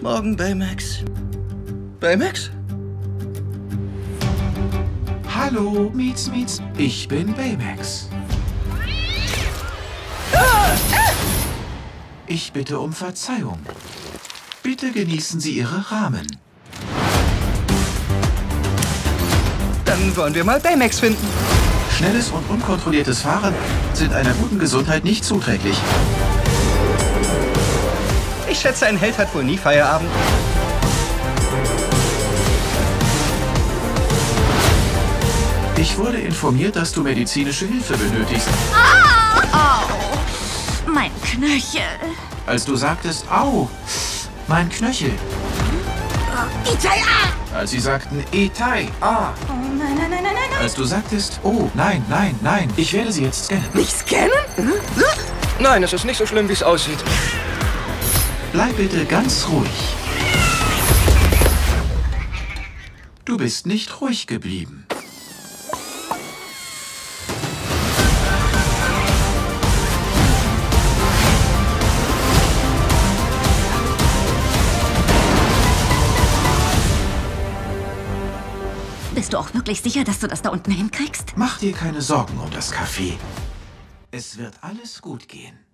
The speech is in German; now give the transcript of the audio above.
Morgen, Baymax. Baymax? Hallo, Mietz, Mietz. Ich bin Baymax. Ich bitte um Verzeihung. Bitte genießen Sie Ihre Rahmen. Dann wollen wir mal Baymax finden. Schnelles und unkontrolliertes Fahren sind einer guten Gesundheit nicht zuträglich. Ich schätze, ein Held hat wohl nie Feierabend. Ich wurde informiert, dass du medizinische Hilfe benötigst. Au, mein Knöchel. Als du sagtest, au, mein Knöchel. Itai, Als sie sagten, Etai, ah. Oh nein, nein, nein, nein, nein. Als du sagtest, oh, nein, nein, nein, ich werde sie jetzt scannen. Mich scannen? Nein, es ist nicht so schlimm, wie es aussieht. Bleib bitte ganz ruhig. Du bist nicht ruhig geblieben. Bist du auch wirklich sicher, dass du das da unten hinkriegst? Mach dir keine Sorgen um das Café. Es wird alles gut gehen.